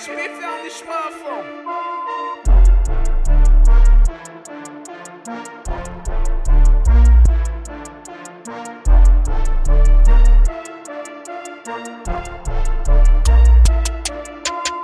Spiffy on this motherfucker.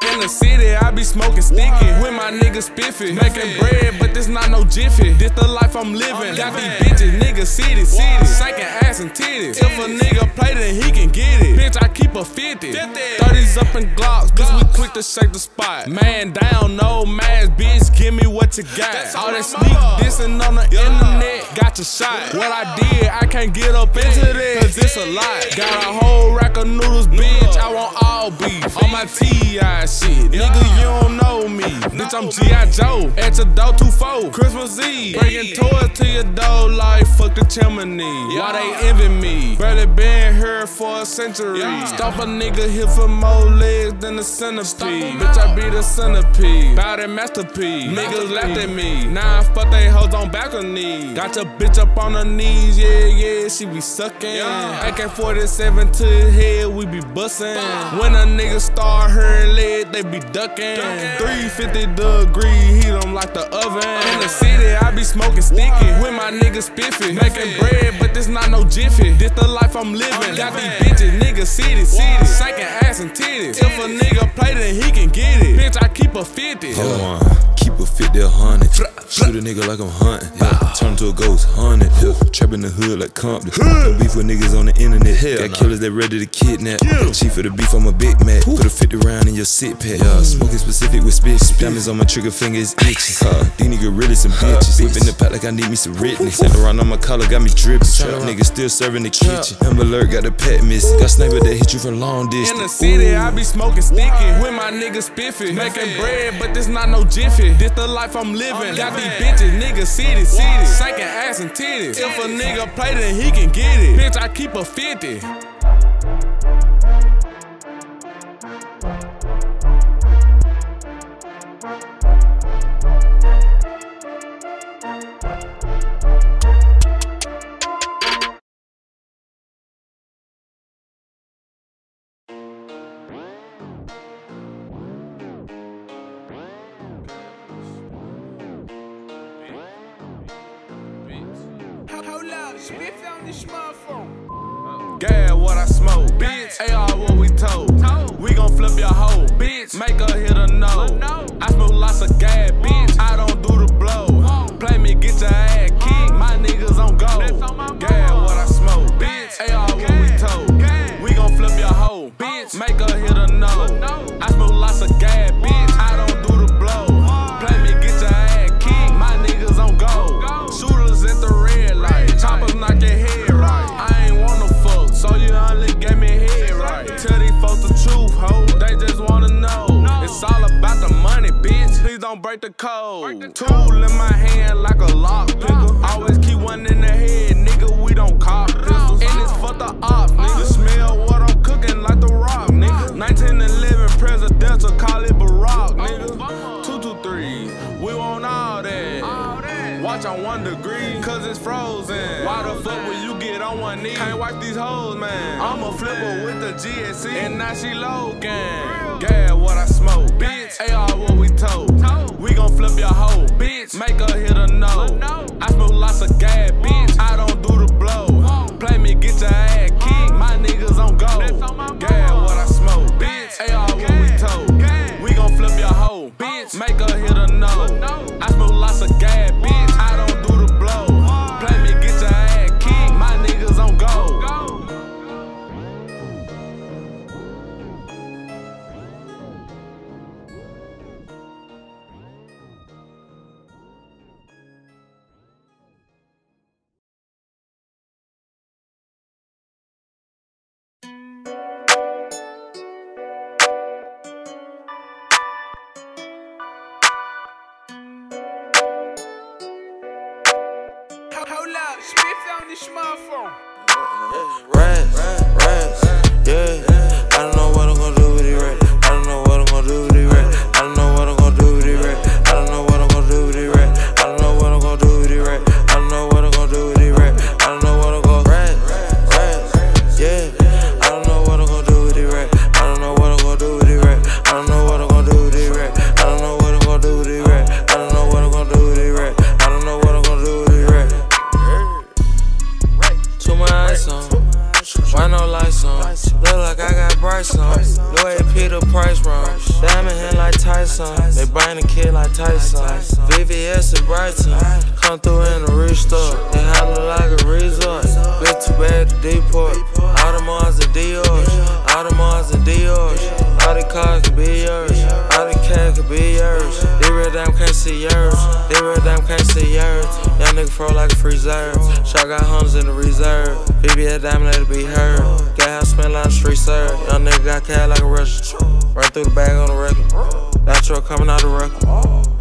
In the city, I be smoking sticky. With my nigga spiffy. Making bread, but this not no jiffy. This the life I'm living. Got these bitches, nigga city, city. Shaking ass and titties. If a nigga play, then he can get it. Bitch, I keep a 50. 30s up in Glocks, bitch, we quick to shake the spot. Man down, no mask, bitch, give me what you got. All that sneak dissing on the internet, got your shot. What I did, I can't get up into this, cause it's a lot. Got a whole rack of noodles, bitch, I want all beef. On my T.I. shit, nigga, you don't know me. Bitch, I'm G.I. Joe, at your door 2-4, Christmas Eve. Bringing toys to your door like fuck the chimney. Why they envy me? Barely been here for a century. Stop a nigga here for more legs than the centipede. Bitch, I be the centipede. Bout that masterpiece. Niggas laughed at me. Now I fuck they hoes on balcony. Got your bitch up on her knees, yeah, yeah, she be sucking. AK 47 to his head, we be bustin'. When a nigga start hearing lead, they be ducking. 350 degree heat like the oven. In the city, I be smoking sticky. With my niggas spiffy. Making bread, but this not no jiffy. This the life I'm living. Got these bitches, nigga city, city. Shaking ass and titties. If a nigga play, then he can get it. Bitch, I keep a 50. Hold on. A 50 a hundred. Shoot a nigga like I'm hunting. Yeah. Turn to a ghost hunted. Yeah. Trap in the hood like Compton. No beef with niggas on the internet. Hell Got killers that ready to kidnap. Chief of the beef, I'm a big Mac. Put a 50 round in your sit pack. Yeah. Smoking specific with spit. Diamonds on my trigger finger is itchy. Uh, these niggas really some bitches. Whipping the pot like I need me some witness. Sitting around on my collar, got me dripping. Trap niggas still serving the kitchen. Amber alert, got the pet miss. Got sniper that hit you from long distance. In the city, I be smoking sticky. With my nigga spiffy. Making bread, but this not no jiffy. This the life I'm living. Got these bitches, nigga city, city. Shaking ass and titties. If a nigga play, then he can get it. Bitch, I keep a 50. Hold up, Spiffy on this motherfucker. Gas what I smoke, bitch. AR what we told. We gon' flip your hoe, bitch. Make her hit a no. I smoke lots of gas, bitch. I don't do the blow. Play me, get your ass Break the code. Tool in my hand like a lock picker. Always keep one in the head, nigga. We don't cop pistols. And it's for the op, uh. nigga. Smell what I'm cooking like the rock, nigga. Uh. 1911 presidential, call it Barack, nigga. Watch on one degree, cause it's frozen. Why the fuck will you get on one knee? Can't wipe these hoes, man. I'm a flipper with the GSC, and now she low gang. Gas what I smoke, bitch. AR what we told. We gon' flip your hoe, bitch. Make her hit a no. I smoke lots of gas, bitch. I don't do the blow. Play me, get your ass kicked. My niggas on go. Gas what I smoke, bitch. AR what we told. We gon' flip your hoe, bitch. Make her hit a no. I smoke lots of gas, bitch. Brighton. Come through in the restore. They holler like a resort. Bit too bad to deport. Audemars and Dior's. Audemars and Dior's. All the cars can be yours. All the cash can be yours. They real damn can't see yours. They real damn can't see yours. Young nigga fro like a reserve. Shot got hundreds in the reserve. VVS diamond let it be heard. Got house spent like a street serve. Young nigga got cash like a Russian. Run through the bag on the record. That truck coming out the record.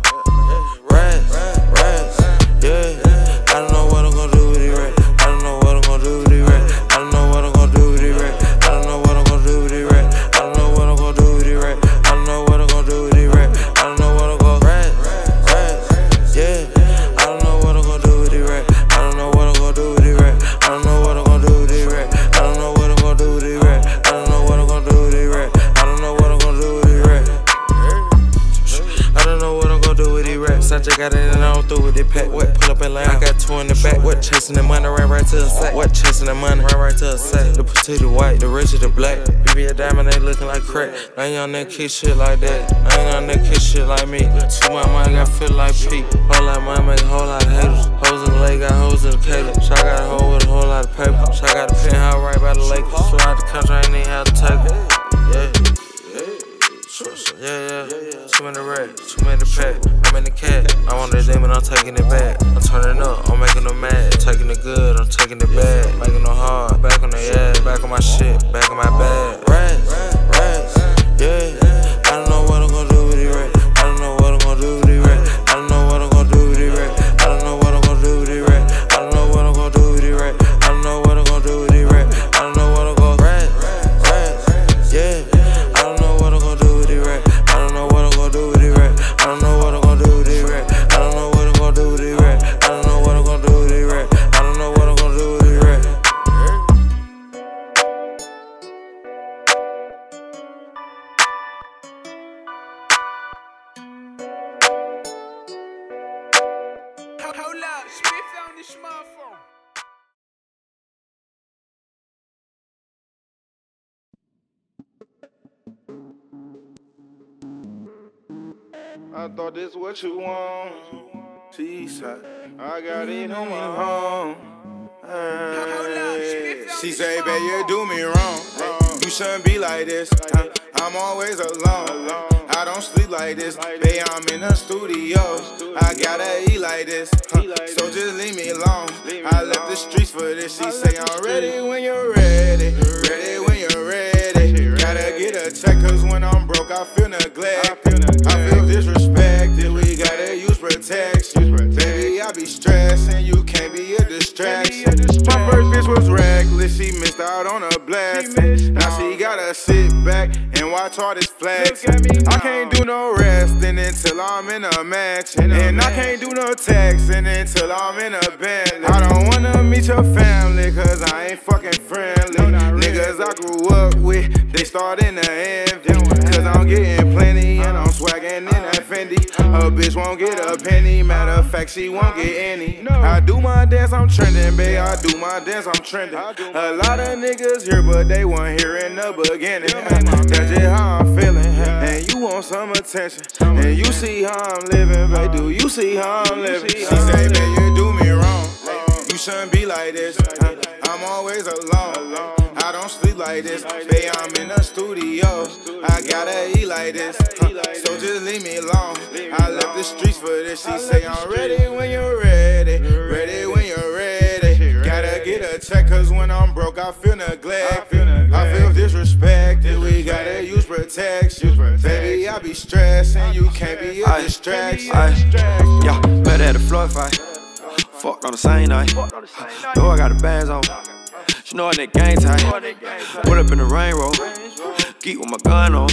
Now young nigga kick shit like that. Now young nigga kick shit like me. Too much money, got feel like Pete. Whole lot of money, make a whole lot of haters. Hoes in the lake, got hoes in the cater. Shot got a hoe with a whole lot of paper. Shot got a penthouse right by the lake. So out the country, I ain't even have to take it. Yeah. Yeah, yeah. Too many racks, too many pack. I'm in the cat. I want the demon, I'm taking it back. I'm turning up, I'm making them mad. Taking it good, I'm taking it back. Making them hard, back on the ass. Back on my shit, back on my bag. Rats, yeah. I thought this what you want. She said, I got it on my home. Hey. She say, babe, you do me wrong. You shouldn't be like this. Uh, I'm always alone. I don't sleep like this. Babe, I'm in the studio. I gotta eat like this. So just leave me alone. I left the streets for this. She say, I'm ready when you're ready. Ready a check, cause when I'm broke, I feel neglect. I feel disrespected. We gotta use protection. Baby, I be stressing. You can't be a distraction. My first bitch was reckless. She missed out on a blessing. Now she gotta sit back and watch all this flexing. I can't do no resting until I'm in a mansion. And I can't do no texting until I'm in a Bentley. I don't wanna meet your family, cause I ain't fucking friendly. Niggas I grew up with, they starting to envy. Cause I'm getting plenty and I'm swagging in that Fendi. A bitch won't get a penny, matter of fact, she won't get any. I do my dance, I'm trending, babe. I do my dance, I'm trending. A lot of niggas here, but they weren't here in the beginning. That's just how I'm feeling. And you want some attention. And you see how I'm living, babe. Do you see how I'm living? She say, babe, you do me wrong. You shouldn't be like this. I'm always alone. I don't sleep like this. Babe, I'm in the studio. I gotta eat like this. So just leave me alone. I left the streets for this. She say, I'm ready when you're ready. Ready when you're ready. Gotta get a check, cause when I'm broke, I feel neglected. Protection. Baby, I be stressing. You can't be a distraction. Yeah, better at the floor fight. Fucked on the same night. Know I got the bands on. She know I that gang tight. Put up in the rain roll. Geek with my gun on.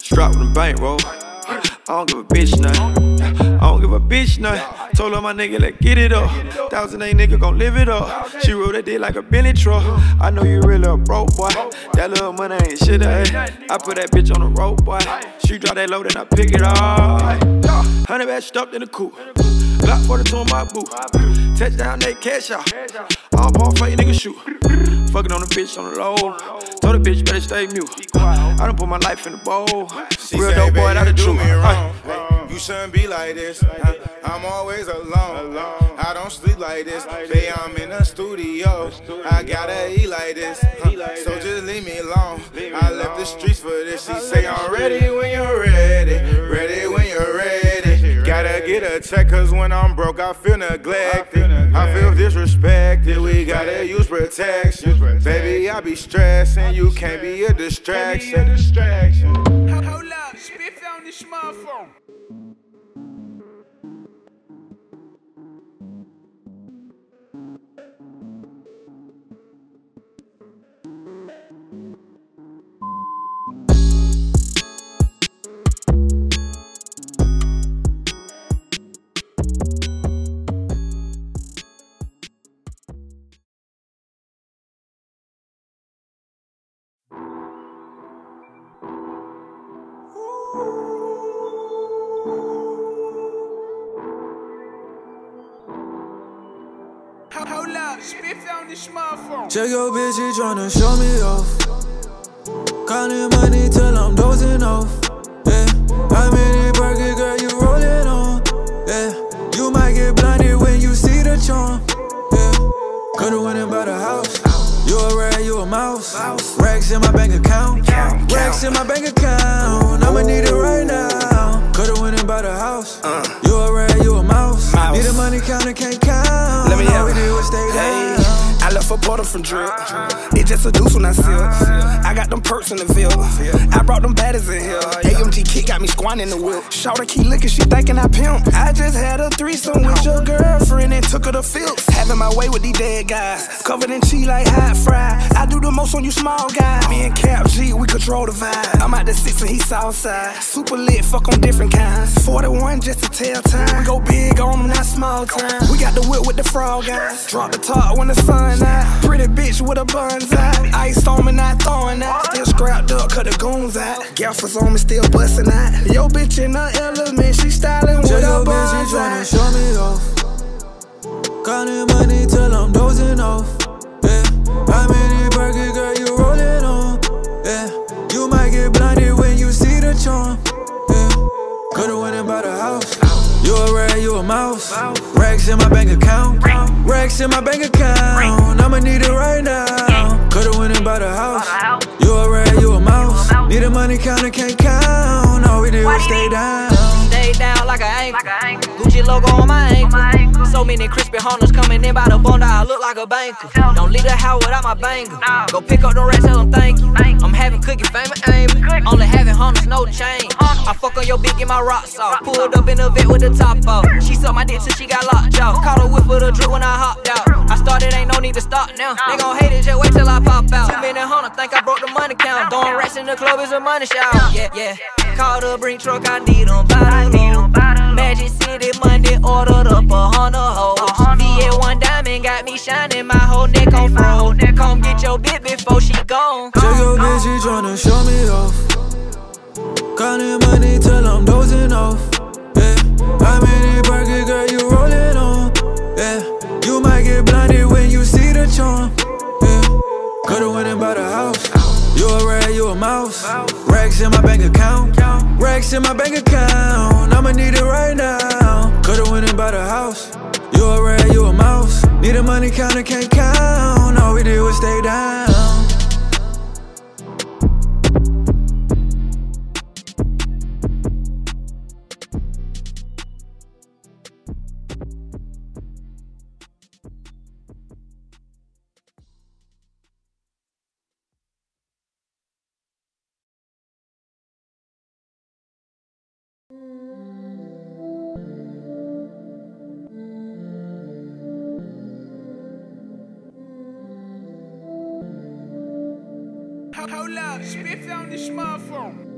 Strap with the bankroll. I don't give a bitch nothing. I don't give a bitch nothing. Told her my nigga, let get it up. Thousand ain't nigga gon' live it up. She rode that dick like a Bentley truck. I know you really a broke boy. That little money ain't shit. eh? I put that bitch on the rope, boy. She drop that load and I pick it up. Honey bag stuffed in the coop. Glock 42 in my boot. Touchdown, they cash out. All ball fight, nigga shoot. Fucking on the bitch on the low. Told the bitch better stay mute. I done put my life in the bowl. Real dope boy, not you the do truth. Me wrong. Ay. You shouldn't be like this. I, I'm always alone. I don't sleep like this. Baby, I'm in the studio. I gotta eat like this. So just leave me alone. I left the streets for this. She say I'm ready when you're ready. Ready when you're ready. Gotta get a check, cause when I'm broke, I feel neglected. I feel disrespected. We gotta use protection. Baby, I be stressing. You can't be a distraction. Hold up, spiff on this motherfucker. Hold up, spiff on this motherfucker. Mm-hmm. Check your bitch, she tryna show me off. Counting money till I'm dozing off. Yeah. How many burger girl you rolling on? Yeah. You might get blinded when you see the charm. Yeah. Could've went and bought a house. You a rat, you a mouse. Racks in my bank account. Racks in my bank account. I'ma need it right now. Left a from drip. It just a deuce when I seal. I got them perks in the field. I brought them baddies in here. AMG kick got me squatting in the whip. Shout keep licking, she thinking I pimp. I just had a threesome with your girlfriend and took her to fields. Having my way with these dead guys. Covered in cheese like hot fry. I do the most on you small guys. Me and Kap G, we control the vibe. I'm out the six and he south side. Super lit, fuck on different kinds. 41 just to tell time. We go big on them, not small time. We got the whip with the frog guys. Drop the top when the sun out. Pretty bitch with a buns out. Ice on me, not throwing out. Still scrapped up, cut the goons out. Gaffers on me, still busting out. Yo, bitch in the element, she styling with her your bitch, buns she tryna show me off. Counting money till I'm dozing off. Yeah. How many burger girl you rolling on? Yeah. You might get blinded when you see the charm. Yeah. Could've went and bought a house. You a rat, you a mouse. Racks in my bank account. Racks in my bank account. I'ma need it right now. Could've went and bought a house. You a rat, you a mouse. Need a money counter, can't count. All we did was stay down. Stay down like an ankle. Gucci logo on my ankle. So many crispy hunters coming in by the bundle, I look like a banker. Don't leave the house without my banger. Go pick up the rest, tell them thank you. I'm having cookie fame and aiming. Only having hunters, no change. I fuck on your bitch, get my rocks off. Pulled up in the vet with the top off. She sucked my dick till she got locked out. Caught a whip with a drip when I hopped out. I started, ain't no need to stop now. They gon' hate it, just wait till I pop out. Too many hunters think I broke the money count. Throwing rats in the club is a money shout. Yeah, yeah. Called a brink truck, I need them bottle load. Magic City Monday, ordered up a hundred hoes. VA one diamond got me shining, my whole neck on froze. Come get your bit before she gone. Check your bitch, she tryna show me off. Counting money till I'm dozing off. Yeah. How many burger girl you rolling on? Yeah. You might get blinded when you see the charm. Yeah. Could've went and bought a house. You a rat, you a mouse. Racks in my bank account. Racks in my bank account. I'ma need it right now. Could've went and bought a house. You a rat, you a mouse. Need a money counter, can't count. All we did was stay down. Hold up, spiff on this motherfucker.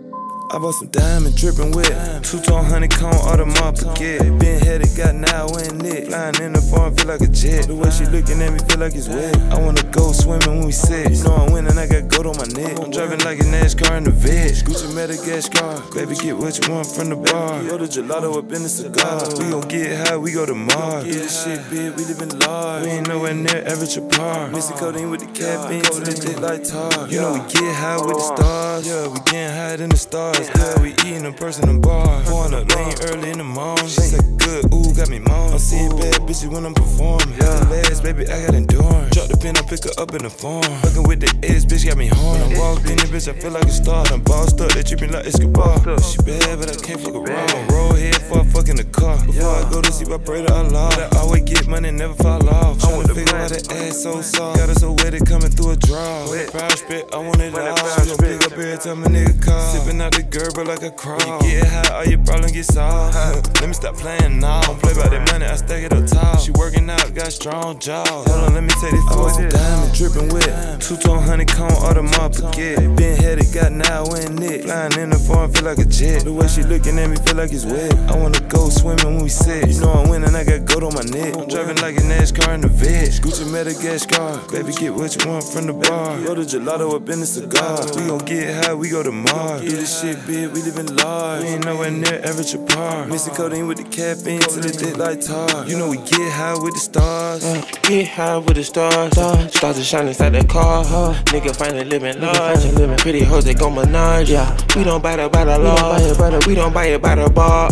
I bought some diamond dripping wet. Two tone honeycomb, Audemars Piguet. Been headed, got now in it. Flying in the farm, feel like a jet. The way she looking at me, feel like it's wet. I wanna go swimming when we set. You know I'm winning, I got gold on my neck. I'm driving like a NASCAR in the vet. Gucci Madagascar. Baby, get what you want from the bar. Yo, the gelato up in the cigar. We gon' get high, we go to Mars. Yeah, this shit big, we live in large. We ain't nowhere near average apart. Missing codeine with the cabin, till it lit like tar. You know we get high with the stars. Yeah, we getting high in the stars. Good? We eating a person in bar. Pouring up lean early in the morning. She said good, ooh, got me moaning. I'm seeing bad bitches when I'm performing. Yeah. Last, baby, I got endurance. Drop the pen, I pick her up in the form. Fucking with the edge, bitch, got me horn. I walked in, bitch, I feel like a star. I'm bossed up, they treat me like Escobar. She bad, but I can't fuck around. Roll head before I fuck in the car. Before I go to sleep, I pray to Allah. I always get money, never fall off. Tryna figure out that ass so soft. Got her so wet, it coming through a draw. Proud spit, I want it all. She gon' pick up every time a nigga call. Sipping out the Gerber like a crawl. When you get high, all your problems get solved. Let me stop playing now. Don't play about that money, I stack it up tall. She working out, got strong jaws. Hold on, let me take oh, this for some diamond dripping wet. Two tone honeycomb, all the Audemars Piguet. Been headed, got now in it. Flying in the farm, feel like a jet. The way she looking at me, feel like it's wet. I wanna go swimming when we set. You know I'm winning, I got gold on my neck. I'm driving like a NASCAR in the veg. Gucci Madagascar. Baby, get what you want from the bar. Go to gelato up in the cigar. We gon' get high, we go to Mars. Do this shit big, we live in large. We ain't nowhere near average apart. Missing codeine with the caffeine till the dick like tar. You know we get high with the stars. Uh, get high with the stars. Stars are shining inside the car. Nigga finally living large. Pretty hoes they gon' menage. Yeah. We don't buy it by the law. We don't buy it by the bar.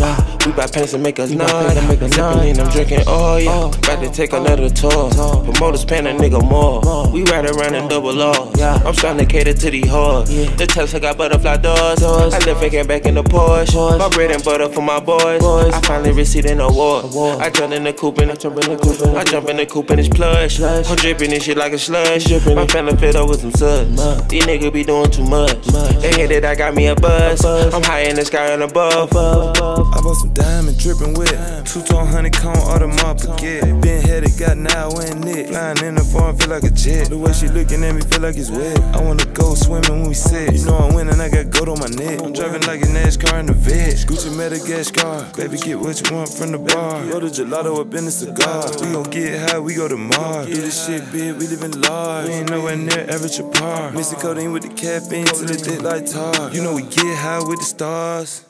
We buy pants and make us nod. Sippin' I'm drinking oil. Yeah. About to take another tour. Promoters paying a nigga more. We ride around in double R. I'm starting to cater to these hoes. The Tesla got butterfly doors. I live and back in the Porsche. My bread and butter for my boys. I finally received an award. I jump in the coupe and I jump in the coupe. I jump in the coupe and it's plush. I'm dripping this shit like a slush. My family filled up with some suds. These niggas be doing too much. They hate that I got me a buzz. I'm high in the sky and above. I bought some diamond dripping wet. Two tone honeycomb, all Audemars Piguet. Been headed, got now and it. Flying in the farm, feel like a jet. The way she looking at me, feel like it's wet. I wanna go swimming when we set. You know I'm winning, I got gold on my neck. I'm driving like a NASCAR in the veg. Gucci Madagascar. Baby, get what you want from the bar. Go to gelato up in the cigar. We gon' get high, we go to Mars. Do this shit big, we live in large. We ain't nowhere near average apart. Missing codeine with the caffeine till the dick like tar. You know we get high with the stars.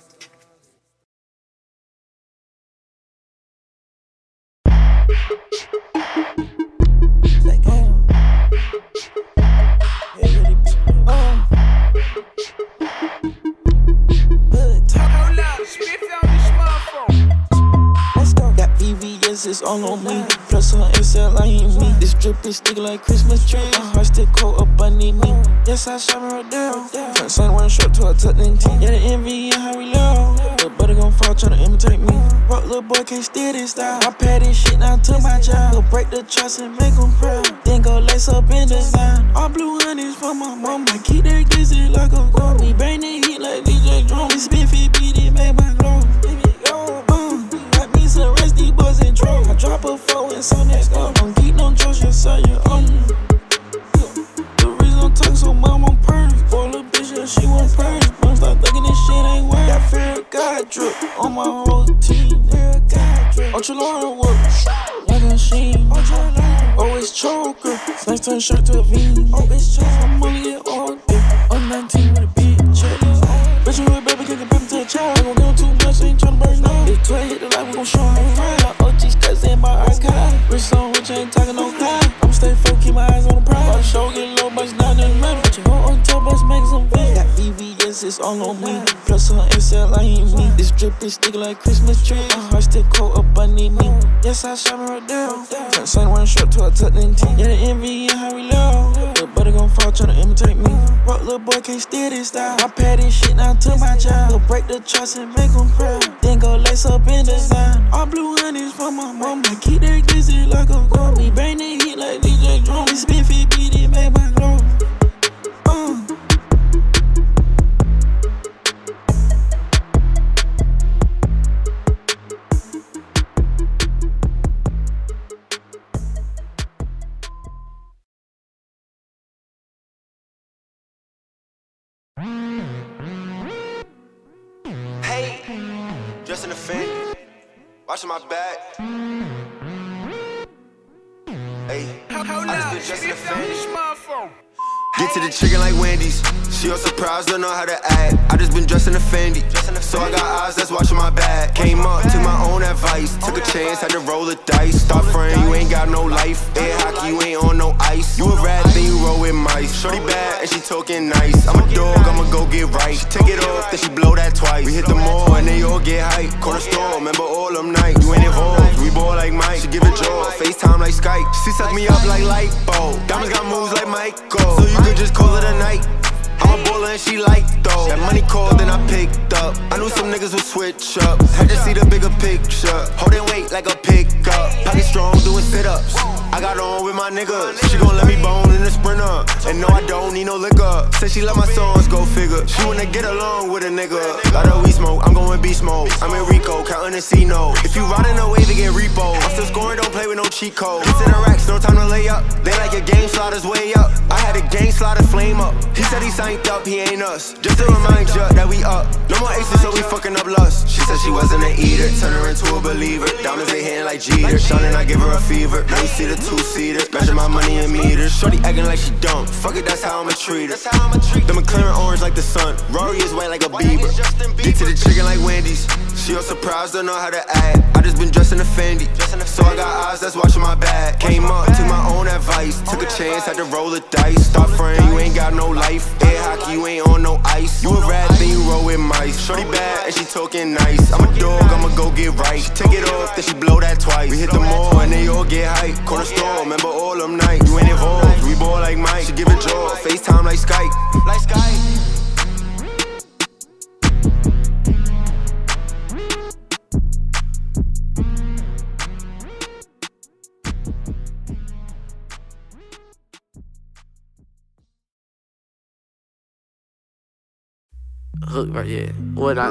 It's all on me. Plus her I ain't me. This drip is sticky like Christmas tree. My heart still cold up underneath me. Yes, I shot her down. From sun one short to a tuck in tea. Yeah, the envy and how we love. Little buddy gon' fall tryna imitate me. Rock little boy can't steal this style. I pad this shit now to my child. Go break the trust and make make 'em proud. Then go lace up in the design. All blue honeys for my mama. Keep that glizzy like a gold. We bang the heat like DJ Drum. We spin 50 it make my glow. Four next up. I'm geek, don't your. The reason I'm so mom yeah, she thinking this shit ain't work. Got fear on my whole team. Fear Lauren work. Like a sheen. It's choker. Next shirt to a V. It's choker. It's all on me. Plus her SL, I ain't me. This drip is sticky like Christmas tree. My heart still cold up underneath me. Yes, I shot her down. From sun one short to a tuck in tea. Yeah, the envy and how we love. Little buddy gon' fall tryna imitate me. Rock little boy can't steal this style. I pad this shit now to my child. Go break the trust and make 'em proud. Then go lace up in the design. All blue honeys for my mama. Keep that glizzy like a gold. We bang the heat like DJ Drum. We spin 50 it make my glow. In the fan, watching my back. Hey, I just been in the fan. Get to the chicken like Wendy's. She all surprised, don't know how to act. I just been dressing a Fendi. So I got eyes that's watching my back. Came up, took my own advice. Took a chance, had to roll the dice. Stop frontin', you ain't got no life. Air hockey, you ain't on no ice. You a rat, then you roll with mice. Shorty bad, and she talking nice. I'm a dog, I'ma go get right. She take it off, then she blow that twice. We hit the mall, and they all get hype. Corner store, remember all them nights. You ain't involved, we ball like Mike. She give it jaw, FaceTime like Skype. She suck me up like lipo. Diamonds got moves like Michael. So you could just call it a night. And she like though. That money called, then I picked up. I knew some niggas would switch up. Had to see the bigger picture. Holding weight like a pickup. Pocket strong, doing sit ups. I got on with my niggas. She gon' let me bone in the sprinter. And no, I don't need no liquor. Say she love my songs, go figure. She wanna get along with a nigga. Got a we smoke, I'm going beast mode. I'm in Rico, counting the C no. If you riding a wave, get repo. I'm still scoring, don't play with no cheat code. Hits in the racks, no time to lay up. They like your game sliders way up. I had a game slider flame up. He said he signed up, he ain't us. Just to remind ya that we up. No more aces, so we fucking up lust. She said she wasn't an eater, turn her into a believer. Diamonds they hitting like Jeter. Shining, I give her a fever. Now you see the two seater. Measure my money in meters. Shorty acting like she dumb. Fuck it, that's how I'ma treat her. The McLaren orange like the sun. Rory is white like a Bieber. Get to the chicken like Wendy's. She all surprised, don't know how to act. I just been dressing a Fendi. So I got eyes that's watching my back. Came up, took my own advice. Took a chance, had to roll the dice. Stop frontin', you ain't got no life. Air hockey, you ain't on no ice. You a rat, then you roll with mice. Shorty bad and she talking nice. I'm a dog, I'ma go get right. She take it off, then she blow that twice. We hit the mall and they all get hype. Corner store, remember all them nights. You ain't involved, we ball like Mike. She give it jaw, FaceTime like Skype. Like Skype. Hook right yeah. What I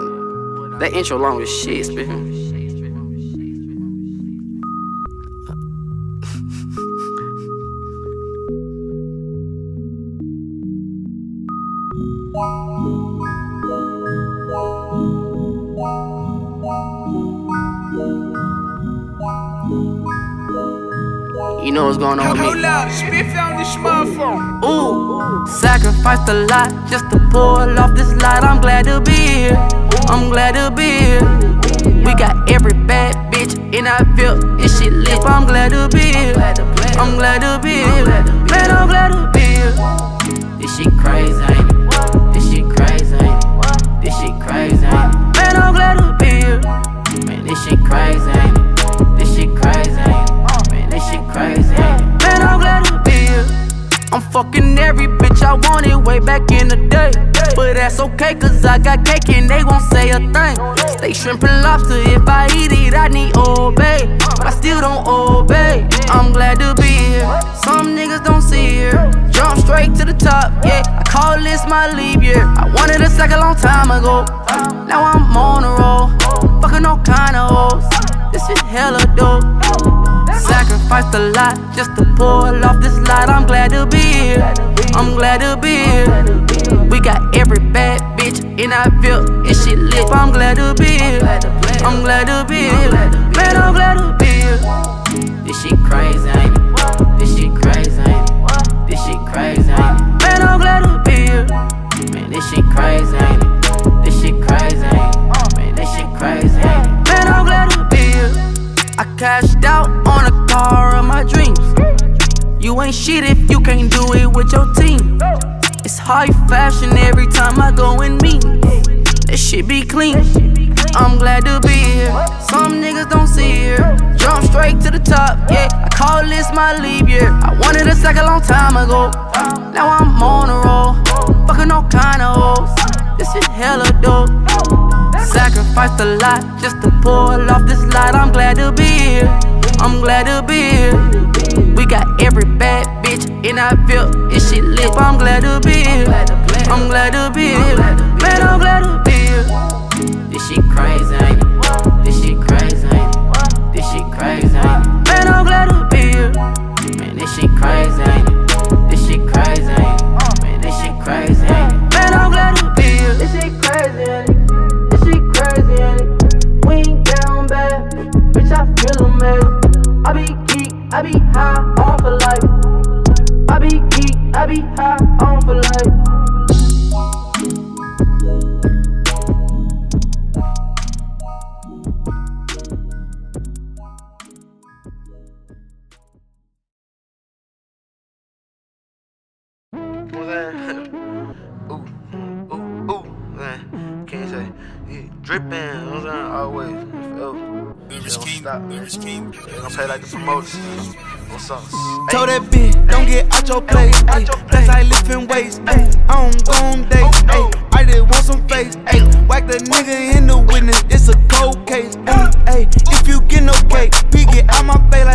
that intro long as shit, speaking. What's going on with me. Hold up, spit on this smartphone. Ooh, sacrificed a lot just to pull off this light. I'm glad to be here. I'm glad to be here. We got every bad bitch in our field. This shit lit. I'm glad to be here. I'm glad to be here. Man, I'm glad to be here. This shit crazy, ain't it? This shit crazy, ain't it? This shit crazy, ain't it? Man, I'm glad to be here. Man, this shit crazy, ain't it? Fucking every bitch I wanted way back in the day. But that's okay, cause I got cake and they won't say a thing. Stay shrimp and lobster, if I eat it, I need obey. But I still don't obey. I'm glad to be here. Some niggas don't see here. Jump straight to the top, yeah. I call this my leap year. I wanted a sack a long time ago. Now I'm on a roll. Fucking all kind of hoes. This shit hella dope. Sacrificed a lot just to pull off this light. I'm glad to be here. I'm glad to be here. We got every bad bitch in our field. And shit lit. I'm glad to be here. I'm glad to be here. Man, I'm glad to be here. This shit crazy, ain't it? This shit crazy, ain't it? This shit crazy, ain't it? Man, I'm glad to be here. Man, this shit crazy, ain't it? This shit crazy, ain't it? Man, this shit crazy, ain't it? Man, I'm glad to be here. I cashed out car of my dreams. You ain't shit if you can't do it with your team. It's high fashion every time I go and meet. That shit be clean. I'm glad to be here. Some niggas don't see here. Jump straight to the top, yeah. I call this my leap year. I wanted a sack a long time ago. Now I'm on a roll. Fucking all kind of hoes. This shit hella dope. Sacrificed a lot just to pull off this light. I'm glad to be here. I'm glad to be here. We got every bad bitch in our field. And shit lit. I'm glad to be here. I'm glad to be here. Man, I'm glad to be here. This shit crazy, ain't it? This shit crazy, ain't it? This shit crazy, ain't it? Man, I'm glad to be here. Man, this shit crazy, ain't it? I be high off of life. I be geek, I be high promoters. What's up? Told that bitch, don't get out your place. That's like lifting weights. Ayy, I don't go on oh, dates. Ayy, I just want some face. Ayy, whack the nigga in the witness. It's a cold case. Ayy, if you get no cake, P get out my face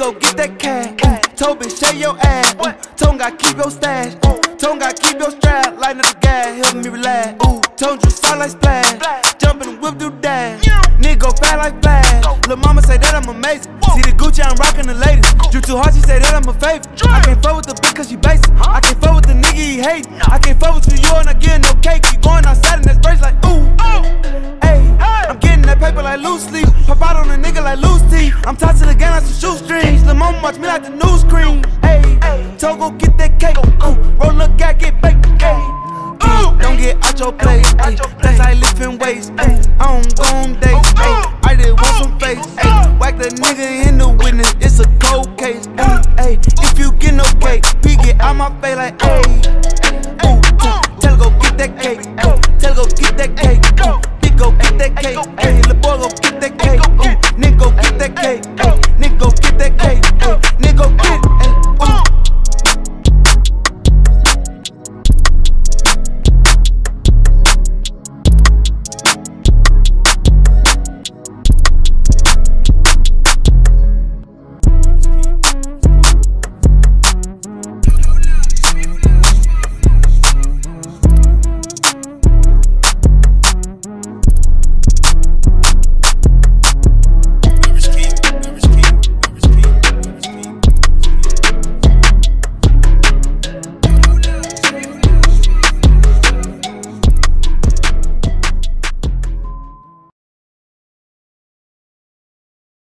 go get that cash. Toby, shake your ass. Ooh, Tone got keep your stash. Ooh, Tone got keep your strap. Lighten up the gas, help me relax. Ooh, Tone you sound like splash. Jump and whip do dash. Go fat like flash. Lil' mama say that I'm amazing. See the Gucci, I'm rockin' the latest. You too hard, she say that I'm a favorite. I can't fuck with the bitch cause she basic. I can't fuck with the nigga, he hate. I can't fuck with you, and I getting no cake. You going outside in that brace like ooh. Hey, I'm getting that paper like loose leaf. Pop out on a nigga like loose teeth. I'm tied to the game like some shoestrings. Lil' mama watch me like the news screen. Hey, Togo get that cake. Ooh, roll up, got get baked. Hey. Ooh, don't get out your place. Ay, that's like lifting weights. Ay, I don't go on dates. Ay, I just want some face. Ay, whack the nigga in the witness. It's a cold case. Ay, ay, if you get no cake, P get out my face like ay.